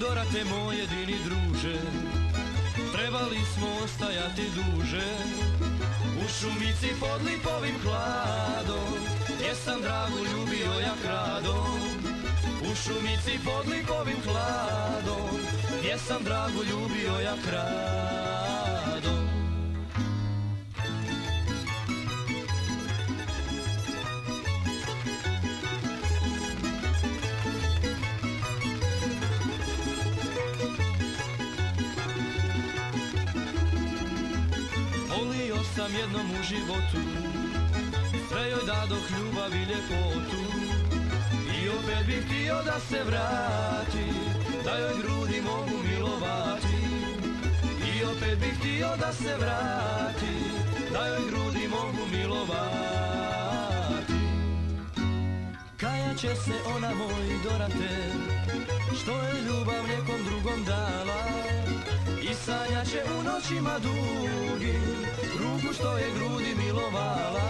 Dorate moj jedini druže Trebali smo ostajati duže. U šumici pod lipovim hladom Gdje sam dragu ljubio ja kradom U šumici pod lipovim hladom Gdje sam dragu ljubio ja kradom Sam jednom u životu. Sve joj dadoh ljubav i ljepotu. I opet bih htio da se vrati Da joj grudi mogu milovati. I opet bih htio da se vrati Da joj grudi mogu milovati. Kaja će se ona moj dorate Što je ljubav nekom drugom dala. I sanja će u noćima dugim Ruku što je grudi milovala.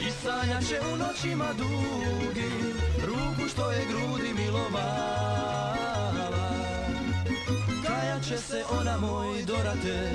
I sanja će u noćima dugim Ruku što je grudi milovala. Kaja će se ona moj dorate